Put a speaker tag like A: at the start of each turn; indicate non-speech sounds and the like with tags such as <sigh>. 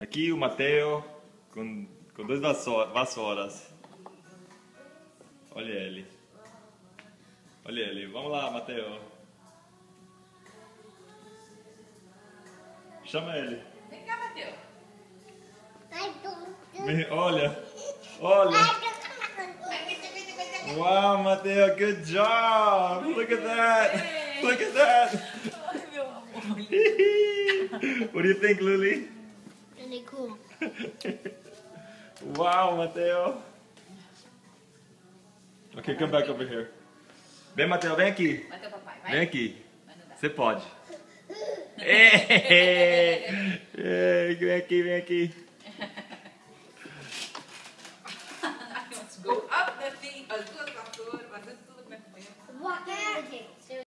A: Aqui o Mateo com, com duas vassou- vassouras. Olha ele. Olha ele. Vamos lá, Mateo. Chama ele.
B: Vem cá.
A: Vem, Olha. Olha. Wow, Mateo, good job. Look at that. Look at that. What do you think, Lily?
C: Cool. <laughs>
A: Wow, Mateo. Ok, come back over here. Vem, Mateo, vem aqui.
B: Papai, vai.
A: Vem aqui. Você pode. Ei, <laughs> ei, vem aqui, vem aqui. <laughs>
B: Let's go up the thing.